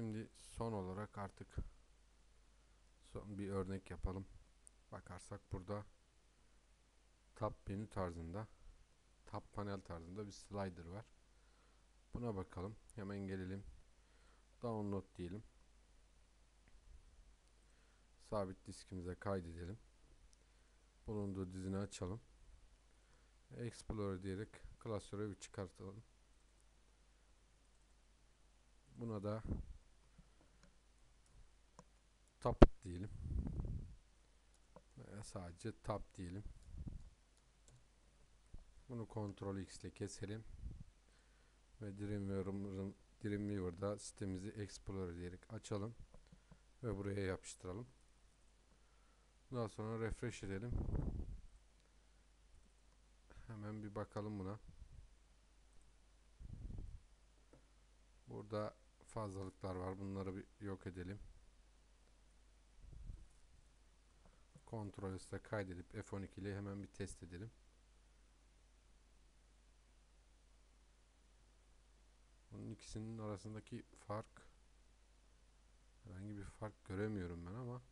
Şimdi son olarak artık son bir örnek yapalım. Bakarsak burada tab menü tarzında tab panel tarzında bir slider var. Buna bakalım. Hemen gelelim. Download diyelim. Sabit diskimize kaydedelim. Bulunduğu dizini açalım. Explorer diyerek klasöre bir çıkartalım. Buna da tab diyelim. Veya sadece tab diyelim. Bunu Ctrl X ile keselim. Ve Dreamweaver'ın Dreamweaver'da sitemizi Explorer diyerek açalım. Ve buraya yapıştıralım. Daha sonra refresh edelim. Hemen bir bakalım buna. Burada fazlalıklar var. Bunları bir yok edelim. Ctrl S'te kaydedip F12 ile hemen bir test edelim. Bunun ikisinin arasındaki fark herhangi bir fark göremiyorum ben ama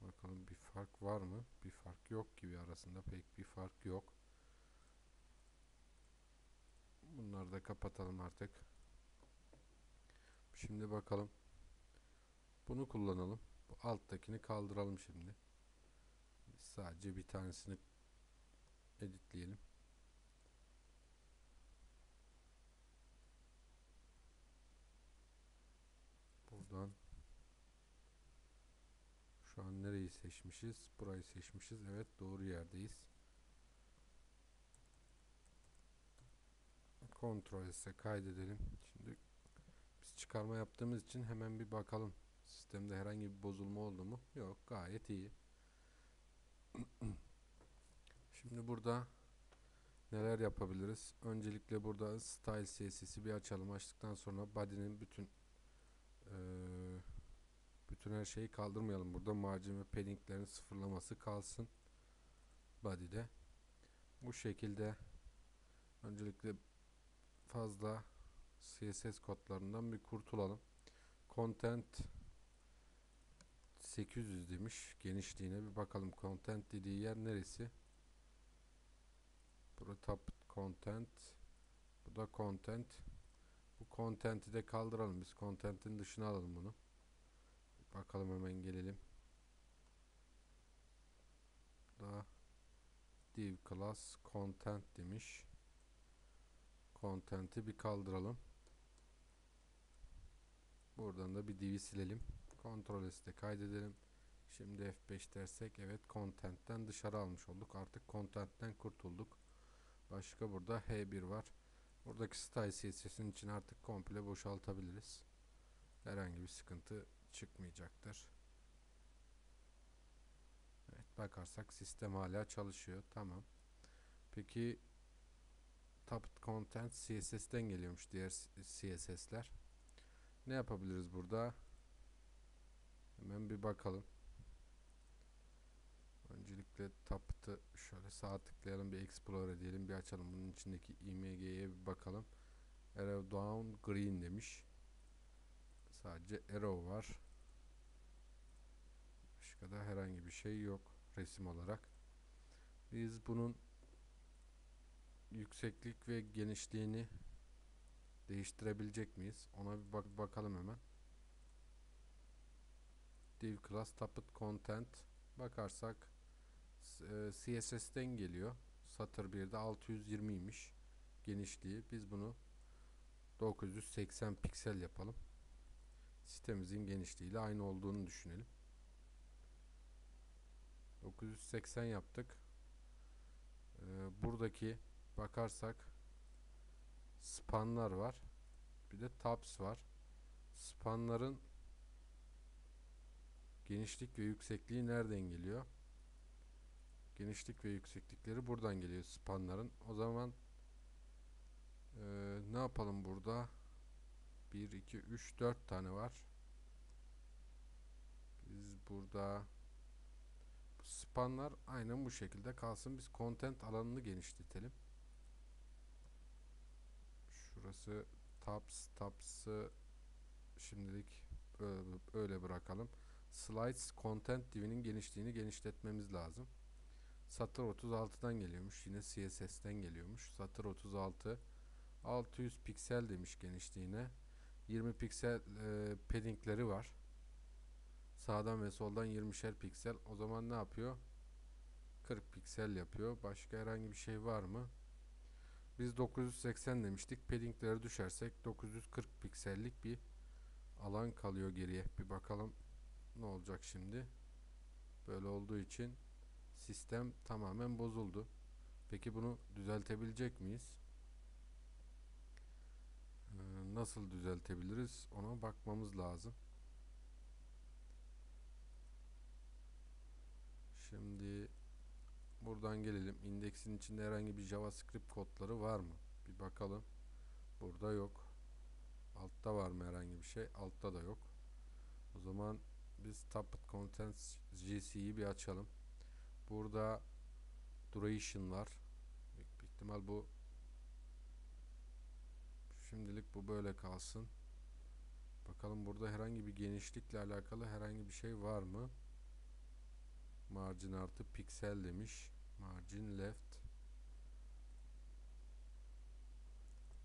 bakalım bir fark var mı? Bir fark yok gibi arasında pek bir fark yok. Bunları da kapatalım artık. Şimdi bakalım. Bunu kullanalım. Bu alttakini kaldıralım şimdi. Sadece bir tanesini editleyelim. Buradan şu an nereyi seçmişiz? Burayı seçmişiz. Evet doğru yerdeyiz. Ctrl S'e kaydedelim. Çıkarma yaptığımız için hemen bir bakalım. Sistemde herhangi bir bozulma oldu mu? Yok gayet iyi. Şimdi burada neler yapabiliriz? Öncelikle burada Style CSS'i bir açalım. Açtıktan sonra body'nin bütün eee bütün her şeyi kaldırmayalım. Burada margin ve paddinglerin sıfırlaması kalsın. Body'de. Bu şekilde öncelikle fazla CSS kodlarından bir kurtulalım. Content 800 demiş. Genişliğine bir bakalım. Content dediği yer neresi? Burada top content. Bu da content. Bu content'i de kaldıralım. Biz content'in dışına alalım bunu. Bakalım hemen gelelim. Da div class content demiş. Content'i bir kaldıralım. Buradan da bir div'i silelim. Ctrl S'te kaydedelim. Şimdi F5 dersek evet content'ten dışarı almış olduk. Artık content'ten kurtulduk. Başka burada H1 var. Buradaki style CSS'in için artık komple boşaltabiliriz. Herhangi bir sıkıntı çıkmayacaktır. Evet bakarsak sistem hala çalışıyor. Tamam. Peki top content CSS'ten geliyormuş diğer CSS'ler. Ne yapabiliriz burada? Hemen bir bakalım. Öncelikle tapıtı şöyle sağ tıklayalım bir explore diyelim bir açalım. Bunun içindeki img'ye bir bakalım. Arrow down green demiş. Sadece arrow var. Başka da herhangi bir şey yok resim olarak. Biz bunun yükseklik ve genişliğini değiştirebilecek miyiz? Ona bir bak bakalım hemen. Div class tapıt content bakarsak e, CSS'ten geliyor. Satır 1'de 620'ymiş genişliği. Biz bunu 980 piksel yapalım. Sitemizin genişliğiyle aynı olduğunu düşünelim. 980 yaptık. Ee, buradaki bakarsak spanlar var. Bir de tabs var. Spanların genişlik ve yüksekliği nereden geliyor? Genişlik ve yükseklikleri buradan geliyor spanların. O zaman e, ne yapalım burada? 1, 2, 3, 4 tane var. Biz burada spanlar aynen bu şekilde kalsın. Biz content alanını genişletelim. Şurası tabs, tabs'ı şimdilik öyle bırakalım. Slides content divinin genişliğini genişletmemiz lazım. Satır 36'dan geliyormuş. Yine CSS'ten geliyormuş. Satır 36 600 piksel demiş genişliğine. 20 piksel e, paddingleri var. Sağdan ve soldan 20'şer piksel. O zaman ne yapıyor? 40 piksel yapıyor. Başka herhangi bir şey var mı? Biz 980 demiştik. Paddingleri düşersek 940 piksellik bir alan kalıyor geriye. Bir bakalım ne olacak şimdi. Böyle olduğu için sistem tamamen bozuldu. Peki bunu düzeltebilecek miyiz? Ee, nasıl düzeltebiliriz? Ona bakmamız lazım. Şimdi buradan gelelim. İndeksin içinde herhangi bir JavaScript kodları var mı? Bir bakalım. Burada yok. Altta var mı herhangi bir şey? Altta da yok. O zaman biz Topic Contents GC'yi bir açalım. Burada duration var. Büyük bir ihtimal bu şimdilik bu böyle kalsın. Bakalım burada herhangi bir genişlikle alakalı herhangi bir şey var mı? Margin artı piksel demiş. Margin left.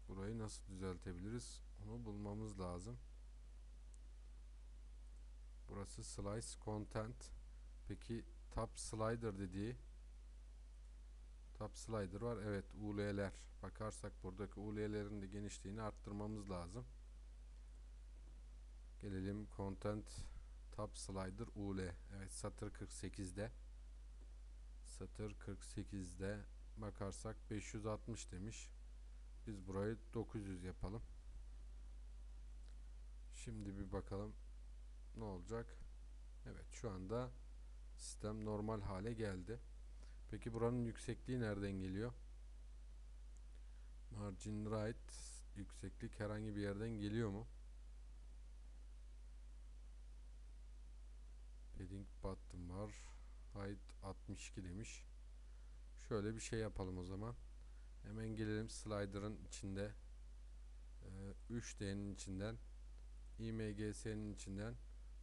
Burayı nasıl düzeltebiliriz? Onu bulmamız lazım. Burası slice content. Peki top slider dediği top slider var. Evet UL'ler. Bakarsak buradaki UL'lerin de genişliğini arttırmamız lazım. Gelelim content top slider UL. Evet satır 48'de. Satır 48'de bakarsak 560 demiş. Biz burayı 900 yapalım. Şimdi bir bakalım ne olacak. Evet şu anda sistem normal hale geldi. Peki buranın yüksekliği nereden geliyor? Margin right yükseklik herhangi bir yerden geliyor mu? Bottom var. Height 62 demiş. Şöyle bir şey yapalım o zaman. Hemen gelelim slider'ın içinde 3D'nin içinden IMGS'nin içinden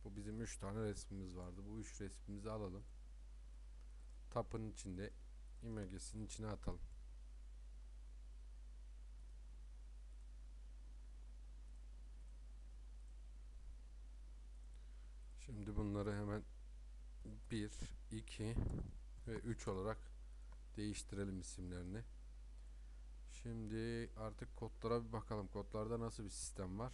bu bizim 3 tane resmimiz vardı. Bu 3 resmimizi alalım. Tap'ın içinde IMGS'nin içine atalım. Şimdi bunları hemen 1, 2 ve 3 olarak değiştirelim isimlerini. Şimdi artık kodlara bir bakalım. Kodlarda nasıl bir sistem var?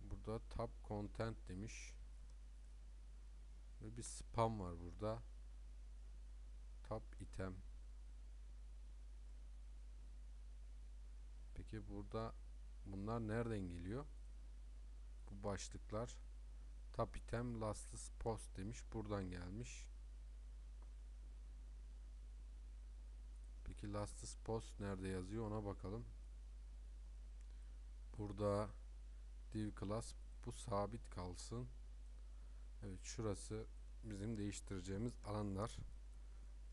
Burada tab content demiş. Ve bir spam var burada. Tab item. Peki burada bunlar nereden geliyor? Bu başlıklar tab item lastless post demiş. Buradan gelmiş. Peki lastless post nerede yazıyor ona bakalım. Burada div class bu sabit kalsın. Evet şurası bizim değiştireceğimiz alanlar.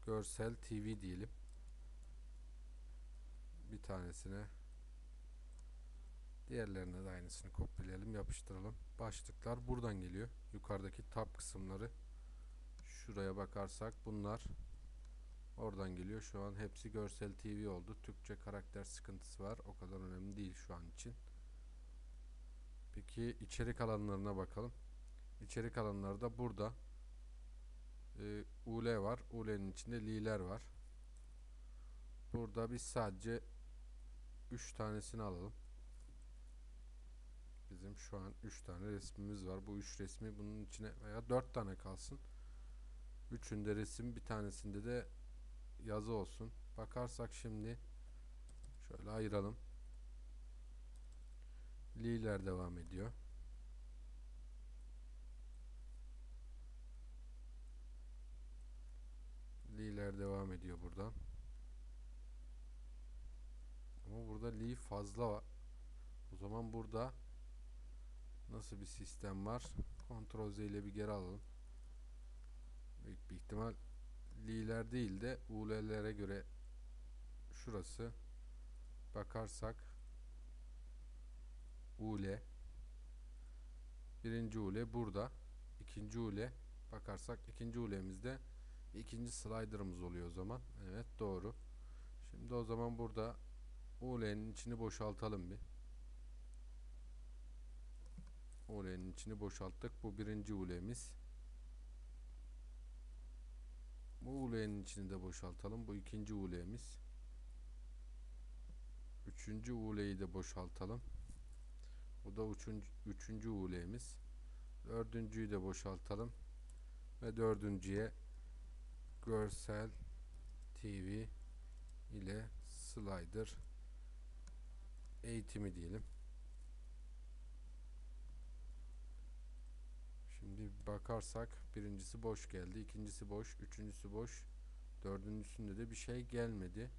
Görsel TV diyelim. Bir tanesine diğerlerine de aynısını kopyalayalım, yapıştıralım. Başlıklar buradan geliyor. Yukarıdaki tab kısımları şuraya bakarsak bunlar oradan geliyor. Şu an hepsi görsel TV oldu. Türkçe karakter sıkıntısı var. O kadar önemli değil şu an için. Peki içerik alanlarına bakalım. İçerik alanları da burada. Ee, UL var. UL'nin içinde li'ler var. Burada biz sadece 3 tanesini alalım. Bizim şu an 3 tane resmimiz var. Bu 3 resmi bunun içine veya 4 tane kalsın. Üçünde resim bir tanesinde de yazı olsun. Bakarsak şimdi şöyle ayıralım. Li'ler devam ediyor. Li'ler devam ediyor buradan. Ama burada Li fazla var. O zaman burada nasıl bir sistem var? Ctrl Z ile bir geri alalım. Büyük bir ihtimal Li'ler değil de UL'lere göre şurası bakarsak UL birinci UL burada ikinci UL bakarsak ikinci UL'mizde ikinci slider'ımız oluyor o zaman. Evet doğru. Şimdi o zaman burada UL'nin içini boşaltalım bir. UL'nin içini boşalttık. Bu birinci UL'miz. Bu UL'nin içini de boşaltalım. Bu ikinci UL'miz. Üçüncü UL'yi de boşaltalım. Bu da üçüncü, üçüncü UL'miz. Dördüncüyü de boşaltalım. Ve dördüncüye görsel TV ile slider eğitimi diyelim. Şimdi bakarsak birincisi boş geldi, ikincisi boş, üçüncüsü boş, dördüncüsünde de bir şey gelmedi.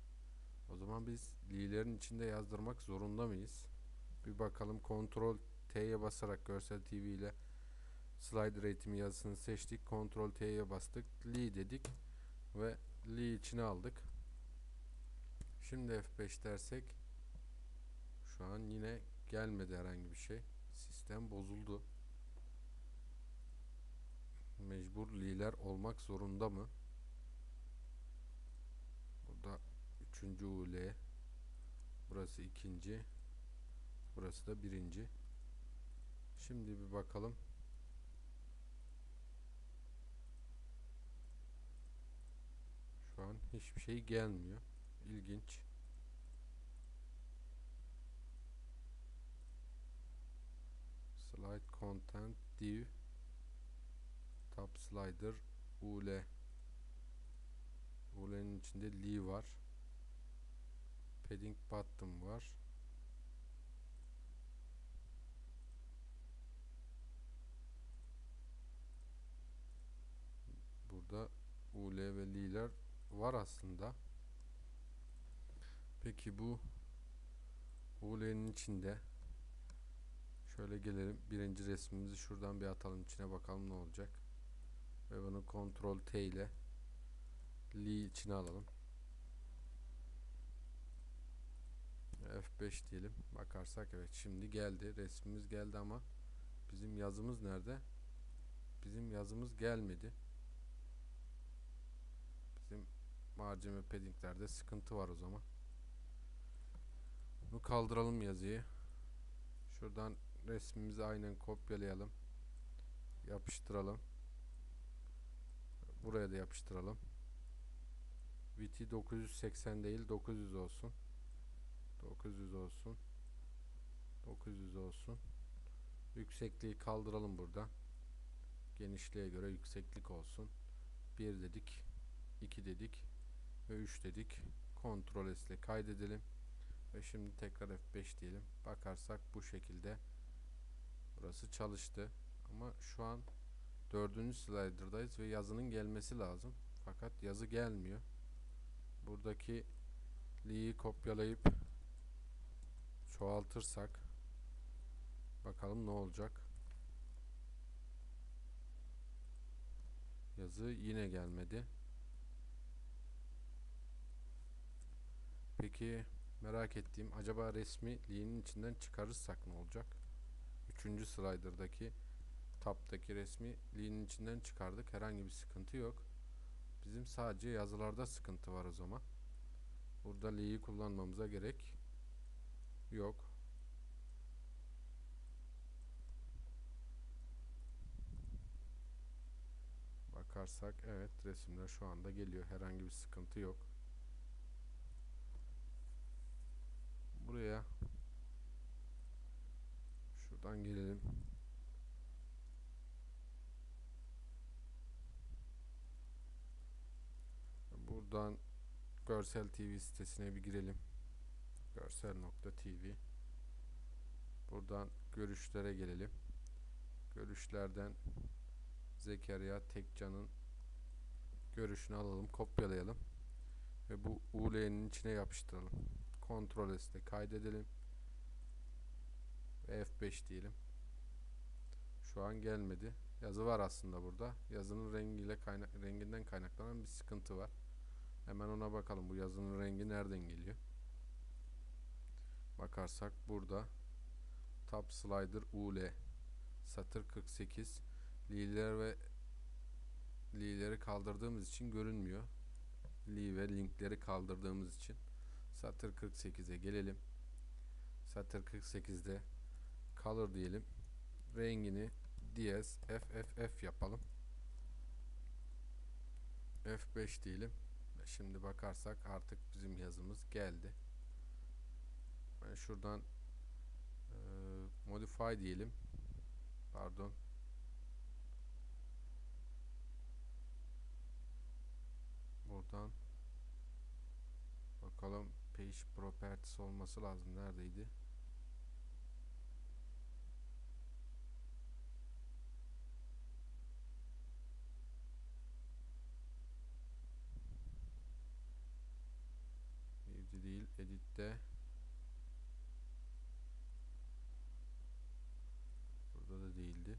O zaman biz li'lerin içinde yazdırmak zorunda mıyız? Bir bakalım kontrol T'ye basarak görsel TV ile slider eğitimi yazısını seçtik. Kontrol T'ye bastık. Li dedik ve li içine aldık. Şimdi F5 dersek şu an yine gelmedi herhangi bir şey. Sistem bozuldu. Mecbur olmak zorunda mı? Burada üçüncü UL burası ikinci. Burası da birinci. Şimdi bir bakalım. Şu an hiçbir şey gelmiyor. İlginç. Slide content div top slider ul ul'nin içinde li var. Padding bottom var. Burada ul ve li'ler var aslında. Peki bu ul'nin içinde şöyle gelelim. Birinci resmimizi şuradan bir atalım içine bakalım ne olacak ve bunu kontrol T ile li içine alalım. F5 diyelim. Bakarsak evet şimdi geldi. Resmimiz geldi ama bizim yazımız nerede? Bizim yazımız gelmedi. Bizim margin ve paddinglerde sıkıntı var o zaman. Bunu kaldıralım yazıyı. Şuradan resmimizi aynen kopyalayalım. Yapıştıralım buraya da yapıştıralım. VT 980 değil 900 olsun. 900 olsun. 900 olsun. Yüksekliği kaldıralım burada. Genişliğe göre yükseklik olsun. 1 dedik 2 dedik ve 3 dedik. Ctrl S ile kaydedelim. Ve şimdi tekrar F5 diyelim. Bakarsak bu şekilde burası çalıştı. Ama şu an dördüncü slider'dayız ve yazının gelmesi lazım. Fakat yazı gelmiyor. Buradaki li'yi kopyalayıp çoğaltırsak bakalım ne olacak. Yazı yine gelmedi. Peki merak ettiğim acaba resmi li'nin içinden çıkarırsak ne olacak? Üçüncü slider'daki tab'daki resmi li'nin içinden çıkardık. Herhangi bir sıkıntı yok. Bizim sadece yazılarda sıkıntı var o zaman. Burada li'yi kullanmamıza gerek yok. Bakarsak evet resimler şu anda geliyor. Herhangi bir sıkıntı yok. Buraya şuradan gelelim buradan görsel tv sitesine bir girelim. Görsel.tv buradan görüşlere gelelim. Görüşlerden Zekeriya Tekcan'ın görüşünü alalım kopyalayalım ve bu UL'nin içine yapıştıralım. Ctrl S ile kaydedelim ve F5 diyelim. Şu an gelmedi. Yazı var aslında burada. Yazının rengiyle kaynak renginden kaynaklanan bir sıkıntı var hemen ona bakalım bu yazının rengi nereden geliyor bakarsak burada top slider UL satır 48 liler ve lileri kaldırdığımız için görünmüyor. Li ve linkleri kaldırdığımız için satır 48'e gelelim. Satır 48'de color diyelim. Rengini DS FFF yapalım. F5 diyelim. Şimdi bakarsak artık bizim yazımız geldi. Ben şuradan e, modify diyelim. Pardon. Buradan bakalım page properties olması lazım. Neredeydi? View'de değil, edit'te. Burada da değildi.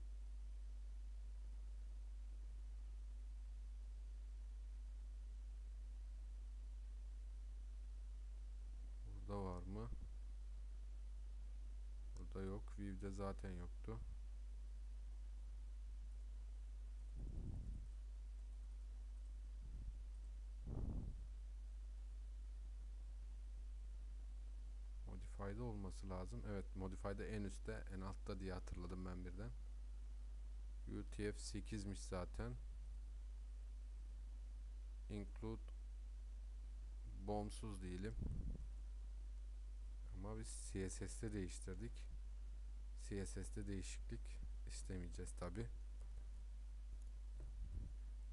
Burada var mı? Burada yok. View'de zaten yoktu. Modify'da olması lazım. Evet, Modify'da en üstte, en altta diye hatırladım ben birden. UTF 8'miş zaten. Include bombsuz diyelim. Ama biz CSS'te değiştirdik. CSS'te değişiklik istemeyeceğiz tabi.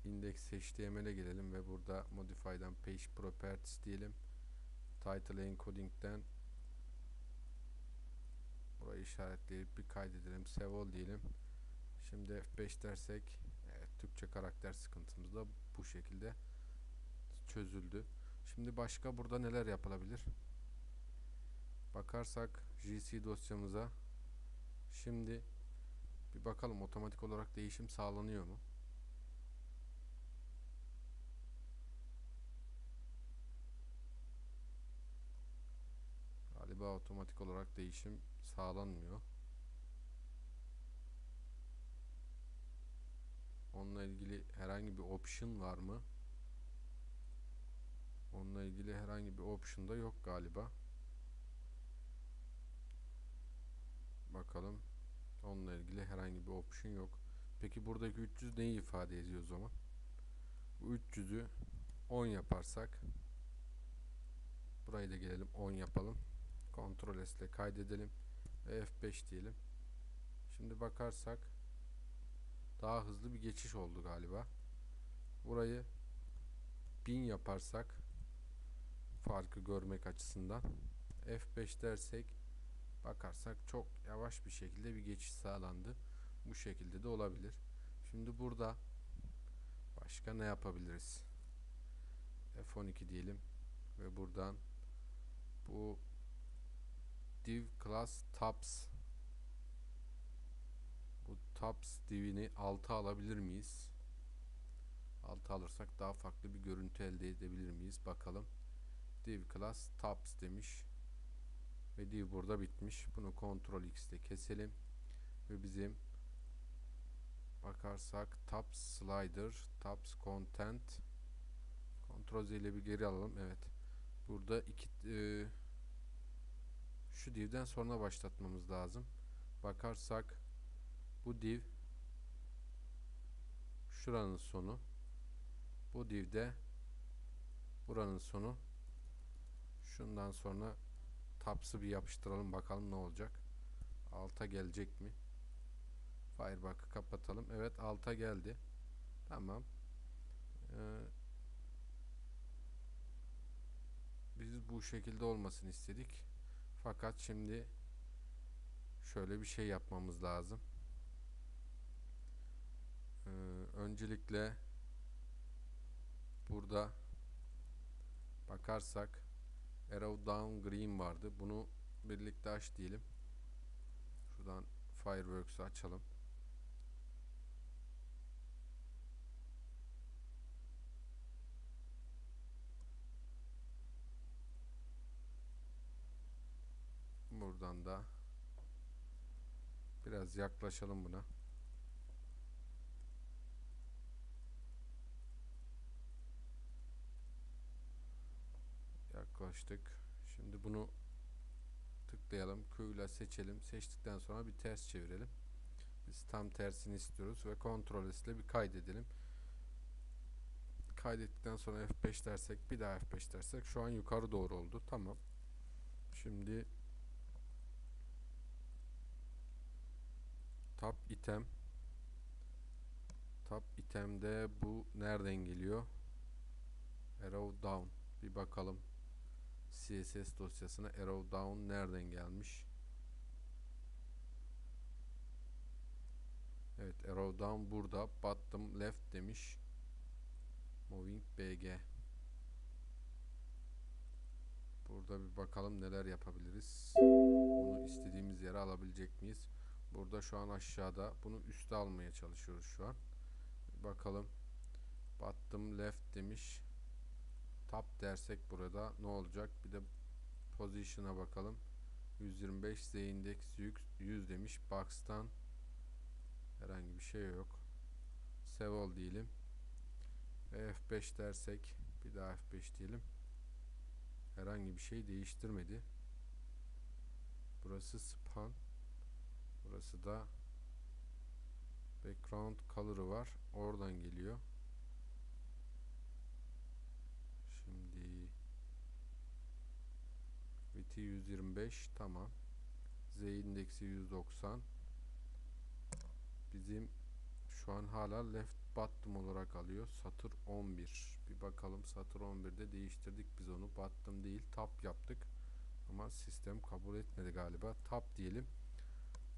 Index HTML'e gelelim ve burada modify'dan page properties diyelim. Title encoding'den işaretleyip bir kaydedelim. All diyelim. Şimdi F5 dersek evet, Türkçe karakter sıkıntımız da bu şekilde çözüldü. Şimdi başka burada neler yapılabilir? Bakarsak GC dosyamıza şimdi bir bakalım otomatik olarak değişim sağlanıyor mu? Galiba otomatik olarak değişim sağlanmıyor. Onunla ilgili herhangi bir option var mı? Onunla ilgili herhangi bir option da yok galiba. Bakalım. Onunla ilgili herhangi bir option yok. Peki buradaki 300 neyi ifade ediyor o zaman? Bu 300'ü 10 yaparsak burayı da gelelim 10 yapalım. Ctrl S ile kaydedelim ve F5 diyelim. Şimdi bakarsak daha hızlı bir geçiş oldu galiba. Burayı 1000 yaparsak farkı görmek açısından F5 dersek bakarsak çok yavaş bir şekilde bir geçiş sağlandı. Bu şekilde de olabilir. Şimdi burada başka ne yapabiliriz? F12 diyelim ve buradan bu div class tabs bu tabs divini 6 alabilir miyiz? 6 alırsak daha farklı bir görüntü elde edebilir miyiz? Bakalım. Div class tabs demiş. Ve div burada bitmiş. Bunu Ctrl X'te keselim. Ve bizim bakarsak tabs slider, tabs content Ctrl Z ile bir geri alalım. Evet. Burada iki e, şu divden sonra başlatmamız lazım. Bakarsak bu div şuranın sonu. Bu divde buranın sonu. Şundan sonra tapsı bir yapıştıralım bakalım ne olacak. Alta gelecek mi? Firebug'ı kapatalım. Evet alta geldi. Tamam. Ee, biz bu şekilde olmasını istedik fakat şimdi şöyle bir şey yapmamız lazım ee, öncelikle burada bakarsak arrow down green vardı. Bunu birlikte aç diyelim. Şuradan Fireworks'ı açalım. Şuradan da biraz yaklaşalım buna. Yaklaştık. Şimdi bunu tıklayalım. Q ile seçelim. Seçtikten sonra bir ters çevirelim. Biz tam tersini istiyoruz ve kontrol ile bir kaydedelim. Kaydettikten sonra F5 dersek bir daha F5 dersek şu an yukarı doğru oldu. Tamam. Şimdi tab item tab itemde bu nereden geliyor? Arrow down. Bir bakalım. CSS dosyasına arrow down nereden gelmiş? Evet arrow down burada. Bottom left demiş. Moving BG. Burada bir bakalım neler yapabiliriz. Bunu istediğimiz yere alabilecek miyiz? Burada şu an aşağıda. Bunu üste almaya çalışıyoruz şu an. Bakalım. Bottom left demiş. Top dersek burada ne olacak? Bir de position'a bakalım. 125 z index 100 demiş. Box'tan herhangi bir şey yok. All diyelim. Ve F5 dersek bir daha F5 diyelim. Herhangi bir şey değiştirmedi. Burası span. Burası da background color'ı var. Oradan geliyor. Şimdi width'i 125 tamam. Z indeksi 190. Bizim şu an hala left bottom olarak alıyor. Satır 11. Bir bakalım satır 11'de değiştirdik biz onu. Bottom değil top yaptık. Ama sistem kabul etmedi galiba. Top diyelim.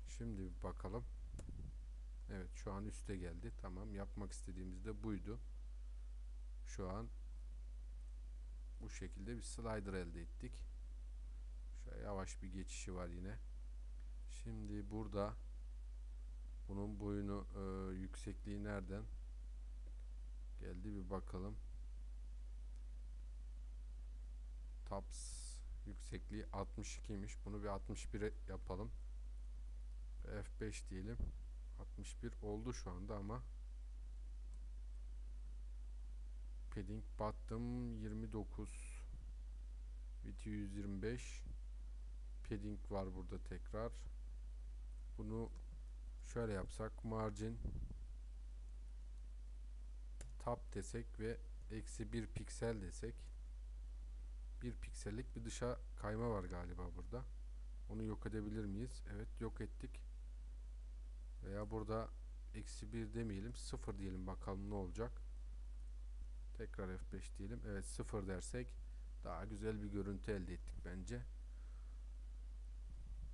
Şimdi bir bakalım. Evet şu an üste geldi. Tamam yapmak istediğimiz de buydu. Şu an bu şekilde bir slider elde ettik. Şöyle yavaş bir geçişi var yine. Şimdi burada bunun boyunu e, yüksekliği nereden geldi bir bakalım. Tops yüksekliği 62'ymiş. Bunu bir 61'e yapalım. F5 diyelim. 61 oldu şu anda ama padding bottom 29 width 125 padding var burada tekrar. Bunu şöyle yapsak margin tab desek ve eksi bir piksel desek bir piksellik bir dışa kayma var galiba burada. Onu yok edebilir miyiz? Evet yok ettik veya burada eksi bir demeyelim sıfır diyelim bakalım ne olacak? Tekrar F5 diyelim. Evet sıfır dersek daha güzel bir görüntü elde ettik bence.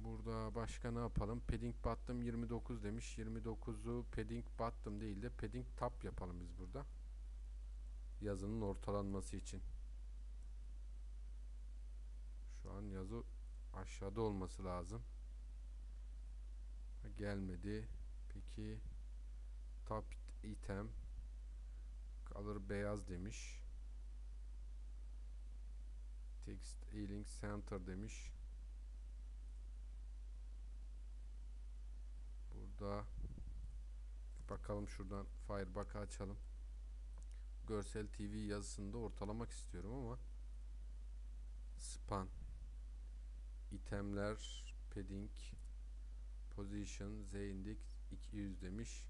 Burada başka ne yapalım? Padding bottom 29 demiş. 29'u padding bottom değil de padding top yapalım biz burada. Yazının ortalanması için. Şu an yazı aşağıda olması lazım. Gelmedi. Peki top item color beyaz demiş. Text healing center demiş. Burada bakalım şuradan Firebug'ı açalım. Görsel TV yazısında ortalamak istiyorum ama span itemler padding Position Z index 200 demiş.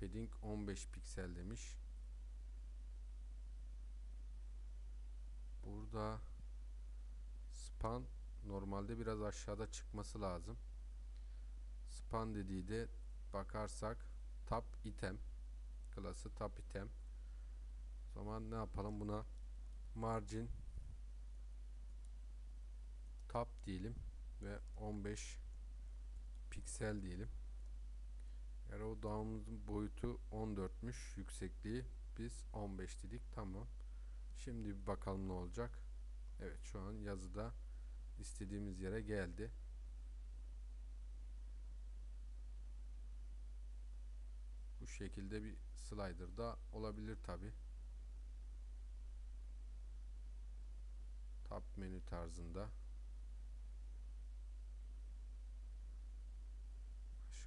Padding 15 piksel demiş. Burada span normalde biraz aşağıda çıkması lazım. Span dediği de bakarsak top item klası top item. O zaman ne yapalım buna margin top diyelim ve 15 piksel diyelim. Arrow down'umuzun boyutu 14'müş yüksekliği. Biz 15 dedik. Tamam. Şimdi bir bakalım ne olacak. Evet şu an yazıda istediğimiz yere geldi. Bu şekilde bir slider da olabilir tabi. Tab menü tarzında.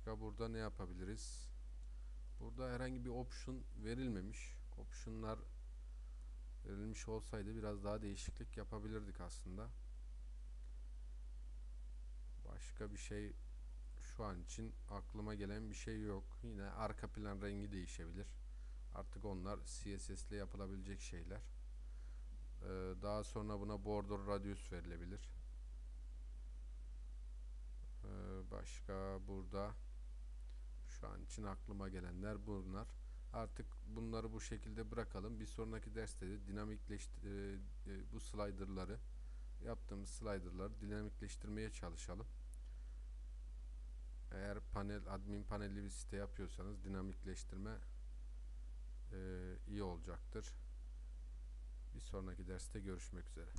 Başka burada ne yapabiliriz? Burada herhangi bir option verilmemiş. Option'lar verilmiş olsaydı biraz daha değişiklik yapabilirdik aslında. Başka bir şey şu an için aklıma gelen bir şey yok. Yine arka plan rengi değişebilir. Artık onlar CSS ile yapılabilecek şeyler. Ee, daha sonra buna border radius verilebilir. Ee, başka burada şu an için aklıma gelenler bunlar. Artık bunları bu şekilde bırakalım. Bir sonraki derste de dinamikleşti e, e, bu slider'ları yaptığımız slider'ları dinamikleştirmeye çalışalım. Eğer panel admin panelli bir site yapıyorsanız dinamikleştirme e, iyi olacaktır. Bir sonraki derste görüşmek üzere.